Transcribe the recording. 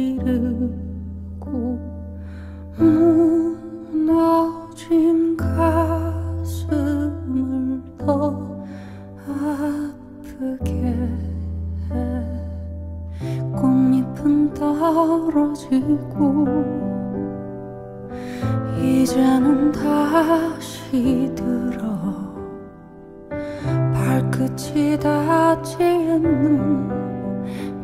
기르고 무너진 가슴을 더 아프게 해. 꽃잎은 떨어지고 이제는 다시 들어. 발끝이 닿지 않는